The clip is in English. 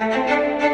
Música